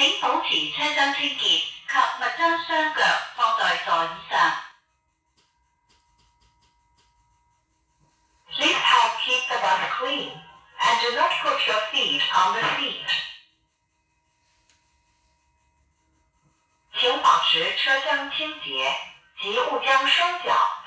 请保持车厢清洁，及勿将双脚放在座椅上。Please help keep the bus clean and do not put your feet on the seat. 请保持车厢清洁，及勿将双脚。